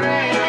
rain.